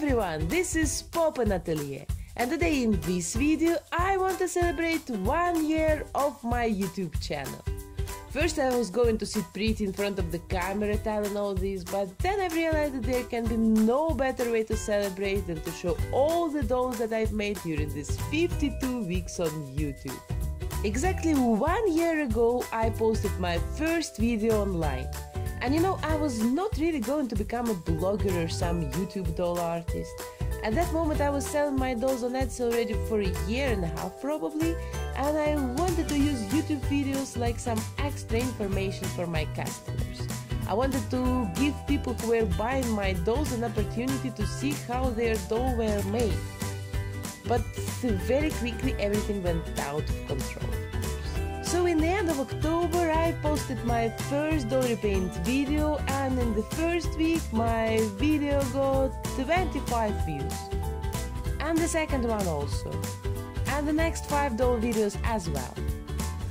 everyone, this is Poppen Atelier and today in this video I want to celebrate one year of my YouTube channel. First I was going to sit pretty in front of the camera telling all this, but then I realized that there can be no better way to celebrate than to show all the dolls that I've made during these 52 weeks on YouTube. Exactly one year ago I posted my first video online. And you know, I was not really going to become a blogger or some YouTube doll artist. At that moment, I was selling my dolls on Etsy already for a year and a half, probably, and I wanted to use YouTube videos like some extra information for my customers. I wanted to give people who were buying my dolls an opportunity to see how their dolls were made. But very quickly, everything went out of control. So in the end of October I posted my first doll repaint video and in the first week my video got 25 views. And the second one also. And the next 5 doll videos as well.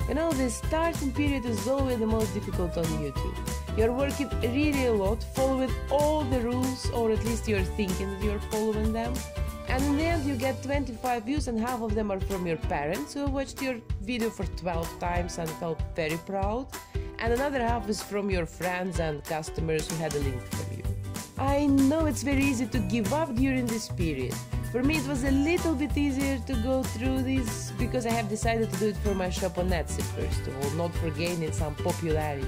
You know, the starting period is always the most difficult on YouTube. You're working really a lot, following all the rules, or at least you're thinking that you're following them and in the end you get 25 views and half of them are from your parents who watched your video for 12 times and felt very proud and another half is from your friends and customers who had a link for you. I know it's very easy to give up during this period. For me it was a little bit easier to go through this because I have decided to do it for my shop on Etsy first of all, not for gaining some popularity.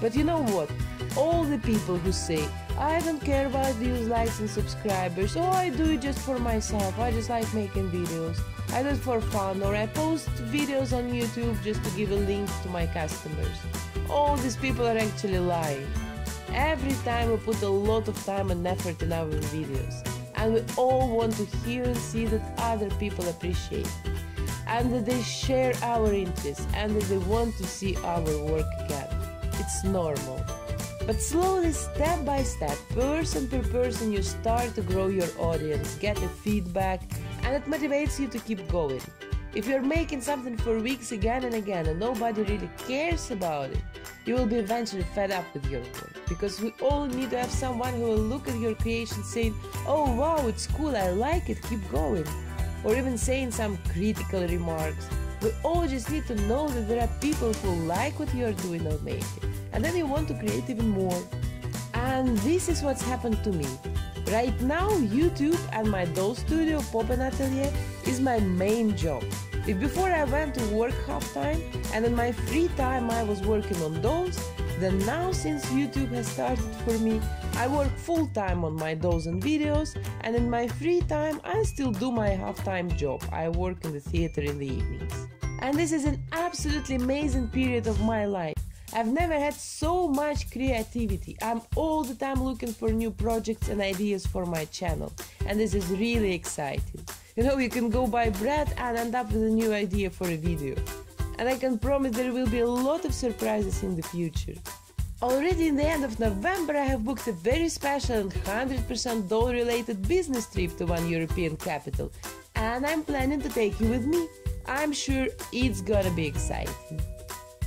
But you know what? All the people who say, I don't care about views, likes, and subscribers, or I do it just for myself, I just like making videos, I do it for fun, or I post videos on YouTube just to give a link to my customers. All these people are actually lying. Every time we put a lot of time and effort in our videos, and we all want to hear and see that other people appreciate and that they share our interests and that they want to see our work again. It's normal. But slowly, step by step, person per person, you start to grow your audience, get the feedback, and it motivates you to keep going. If you're making something for weeks again and again and nobody really cares about it, you will be eventually fed up with your work. Because we all need to have someone who will look at your creation saying, Oh wow, it's cool, I like it, keep going. Or even saying some critical remarks. We all just need to know that there are people who like what you're doing or making and then you want to create even more. And this is what's happened to me. Right now, YouTube and my doll studio, Poppen Atelier, is my main job. If before I went to work half time and in my free time I was working on dolls, then now since YouTube has started for me, I work full time on my dolls and videos, and in my free time I still do my half time job. I work in the theater in the evenings. And this is an absolutely amazing period of my life. I've never had so much creativity. I'm all the time looking for new projects and ideas for my channel, and this is really exciting. You know, you can go buy bread and end up with a new idea for a video. And I can promise there will be a lot of surprises in the future. Already in the end of November, I have booked a very special and 100% doll related business trip to one European capital, and I'm planning to take you with me. I'm sure it's gonna be exciting.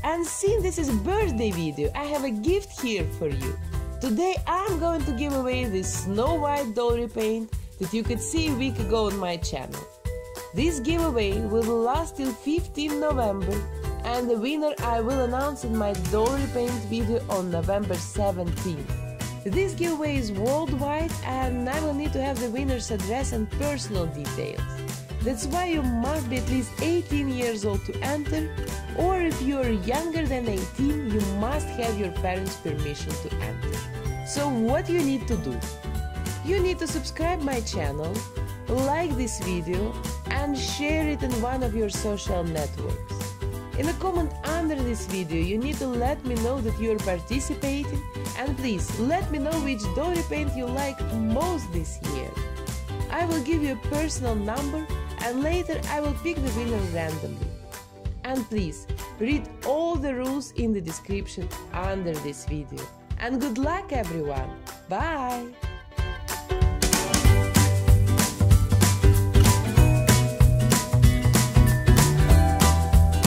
And since this is a birthday video, I have a gift here for you. Today I'm going to give away this Snow White doll repaint that you could see a week ago on my channel. This giveaway will last till 15 November and the winner I will announce in my doll repaint video on November 17th. This giveaway is worldwide and I will need to have the winner's address and personal details. That's why you must be at least 18 years old to enter, or if you are younger than 18, you must have your parents' permission to enter. So what you need to do? You need to subscribe my channel, like this video, and share it in one of your social networks. In a comment under this video, you need to let me know that you are participating, and please let me know which doll paint you like most this year. I will give you a personal number and later I will pick the winner randomly. And please, read all the rules in the description under this video. And good luck everyone! Bye!